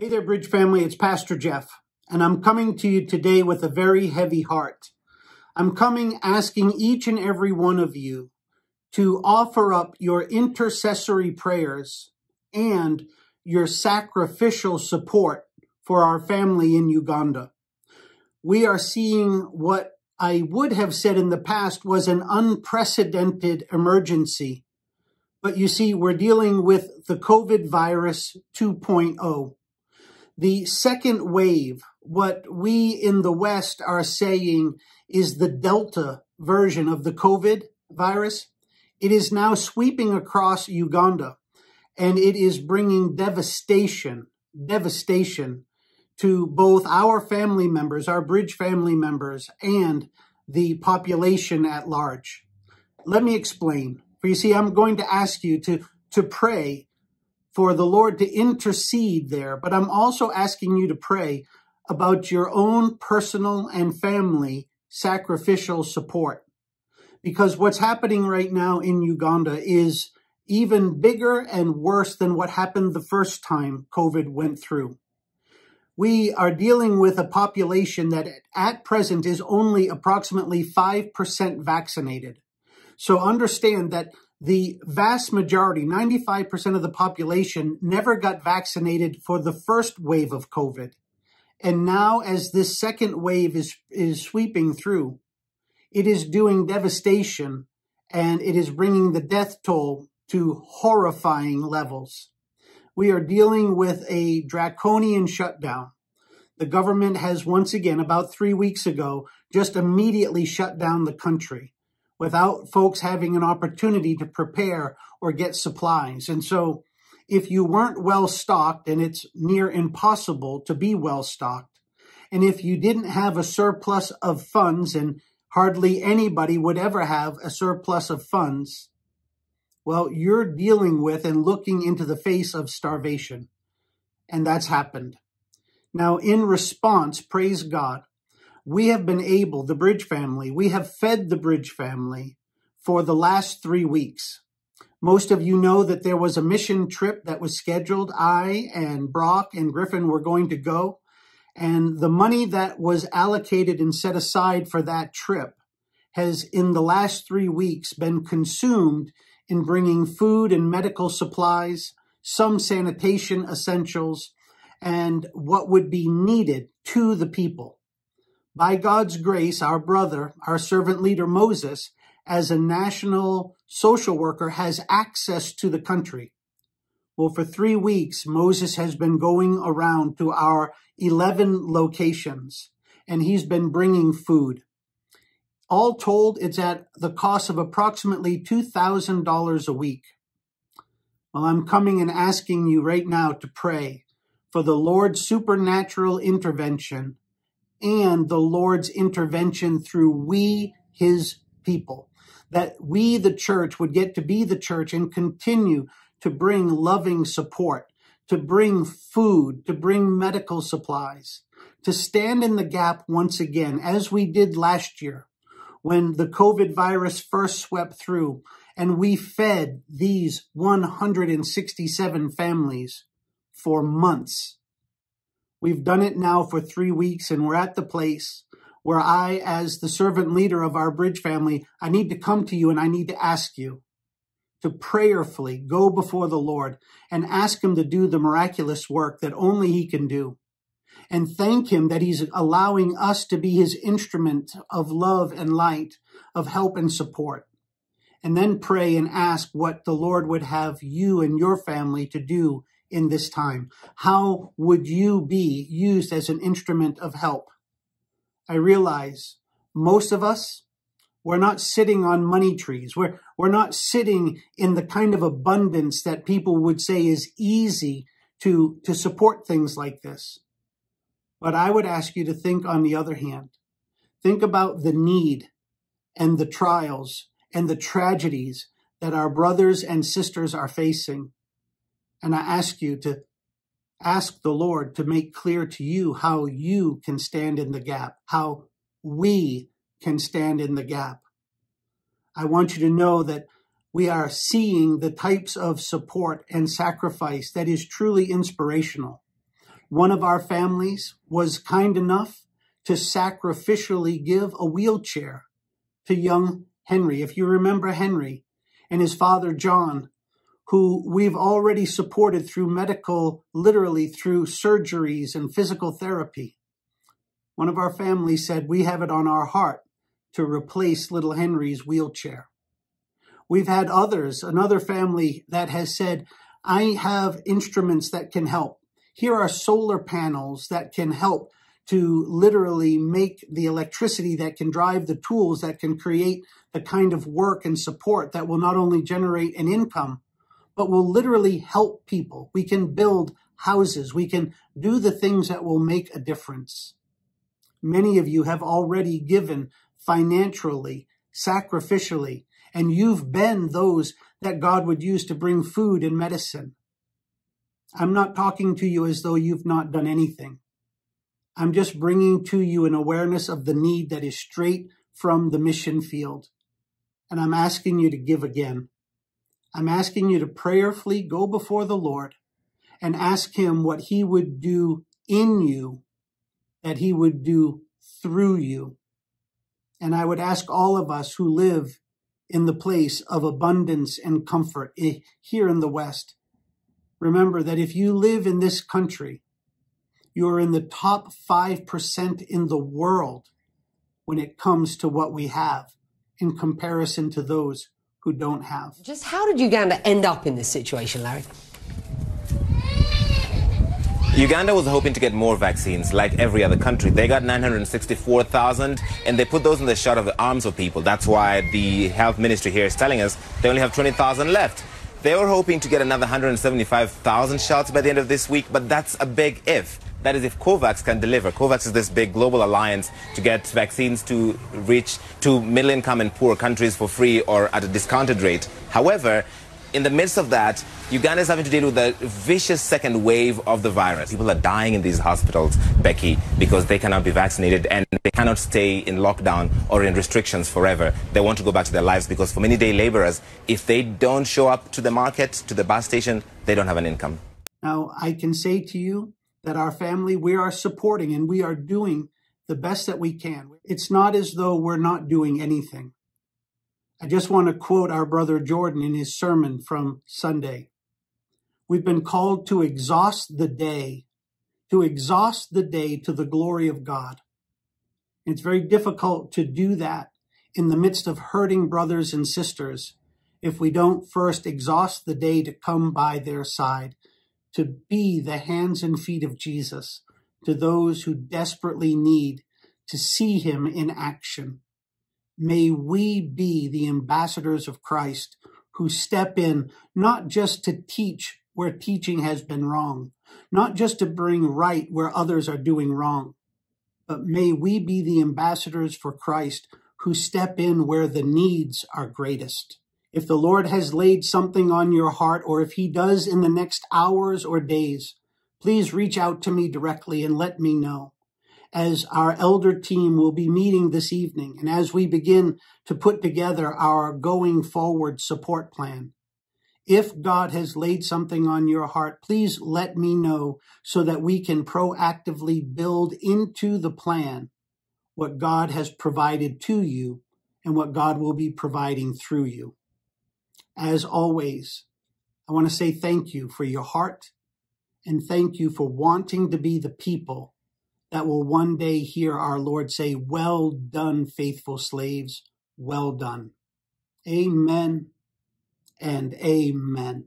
Hey there, Bridge family. It's Pastor Jeff, and I'm coming to you today with a very heavy heart. I'm coming asking each and every one of you to offer up your intercessory prayers and your sacrificial support for our family in Uganda. We are seeing what I would have said in the past was an unprecedented emergency. But you see, we're dealing with the COVID virus 2.0 the second wave, what we in the West are saying is the Delta version of the COVID virus. It is now sweeping across Uganda and it is bringing devastation, devastation to both our family members, our bridge family members, and the population at large. Let me explain. For you see, I'm going to ask you to, to pray for the Lord to intercede there, but I'm also asking you to pray about your own personal and family sacrificial support. Because what's happening right now in Uganda is even bigger and worse than what happened the first time COVID went through. We are dealing with a population that at present is only approximately 5% vaccinated. So understand that the vast majority, 95% of the population, never got vaccinated for the first wave of COVID. And now, as this second wave is, is sweeping through, it is doing devastation and it is bringing the death toll to horrifying levels. We are dealing with a draconian shutdown. The government has once again, about three weeks ago, just immediately shut down the country without folks having an opportunity to prepare or get supplies. And so if you weren't well stocked, and it's near impossible to be well stocked, and if you didn't have a surplus of funds, and hardly anybody would ever have a surplus of funds, well, you're dealing with and looking into the face of starvation. And that's happened. Now, in response, praise God, we have been able, the Bridge family, we have fed the Bridge family for the last three weeks. Most of you know that there was a mission trip that was scheduled. I and Brock and Griffin were going to go. And the money that was allocated and set aside for that trip has, in the last three weeks, been consumed in bringing food and medical supplies, some sanitation essentials, and what would be needed to the people. By God's grace, our brother, our servant leader Moses, as a national social worker, has access to the country. Well, for three weeks, Moses has been going around to our 11 locations and he's been bringing food. All told, it's at the cost of approximately $2,000 a week. Well, I'm coming and asking you right now to pray for the Lord's supernatural intervention and the Lord's intervention through we, his people. That we, the church, would get to be the church and continue to bring loving support, to bring food, to bring medical supplies, to stand in the gap once again, as we did last year when the COVID virus first swept through and we fed these 167 families for months We've done it now for three weeks and we're at the place where I, as the servant leader of our bridge family, I need to come to you and I need to ask you to prayerfully go before the Lord and ask him to do the miraculous work that only he can do. And thank him that he's allowing us to be his instrument of love and light, of help and support. And then pray and ask what the Lord would have you and your family to do in this time? How would you be used as an instrument of help? I realize most of us, we're not sitting on money trees. We're, we're not sitting in the kind of abundance that people would say is easy to, to support things like this. But I would ask you to think on the other hand, think about the need and the trials and the tragedies that our brothers and sisters are facing. And I ask you to ask the Lord to make clear to you how you can stand in the gap, how we can stand in the gap. I want you to know that we are seeing the types of support and sacrifice that is truly inspirational. One of our families was kind enough to sacrificially give a wheelchair to young Henry. If you remember Henry and his father John, who we've already supported through medical, literally through surgeries and physical therapy. One of our families said, we have it on our heart to replace little Henry's wheelchair. We've had others, another family that has said, I have instruments that can help. Here are solar panels that can help to literally make the electricity that can drive the tools that can create the kind of work and support that will not only generate an income, but will literally help people. We can build houses. We can do the things that will make a difference. Many of you have already given financially, sacrificially, and you've been those that God would use to bring food and medicine. I'm not talking to you as though you've not done anything. I'm just bringing to you an awareness of the need that is straight from the mission field. And I'm asking you to give again. I'm asking you to prayerfully go before the Lord and ask Him what He would do in you, that He would do through you. And I would ask all of us who live in the place of abundance and comfort eh, here in the West, remember that if you live in this country, you are in the top 5% in the world when it comes to what we have in comparison to those who don't have. Just how did Uganda end up in this situation, Larry? Uganda was hoping to get more vaccines like every other country. They got 964,000 and they put those in the shot of the arms of people. That's why the health ministry here is telling us they only have 20,000 left. They were hoping to get another 175,000 shots by the end of this week, but that's a big if. That is if COVAX can deliver. COVAX is this big global alliance to get vaccines to reach to middle income and poor countries for free or at a discounted rate. However, in the midst of that, Uganda is having to deal with a vicious second wave of the virus. People are dying in these hospitals, Becky, because they cannot be vaccinated and they cannot stay in lockdown or in restrictions forever. They want to go back to their lives because for many day laborers, if they don't show up to the market, to the bus station, they don't have an income. Now, I can say to you that our family, we are supporting and we are doing the best that we can. It's not as though we're not doing anything. I just want to quote our brother Jordan in his sermon from Sunday. We've been called to exhaust the day, to exhaust the day to the glory of God. It's very difficult to do that in the midst of hurting brothers and sisters if we don't first exhaust the day to come by their side to be the hands and feet of Jesus to those who desperately need to see him in action. May we be the ambassadors of Christ who step in not just to teach where teaching has been wrong, not just to bring right where others are doing wrong, but may we be the ambassadors for Christ who step in where the needs are greatest. If the Lord has laid something on your heart, or if He does in the next hours or days, please reach out to me directly and let me know. As our elder team will be meeting this evening, and as we begin to put together our going forward support plan, if God has laid something on your heart, please let me know so that we can proactively build into the plan what God has provided to you and what God will be providing through you. As always, I want to say thank you for your heart and thank you for wanting to be the people that will one day hear our Lord say, Well done, faithful slaves, well done. Amen and amen.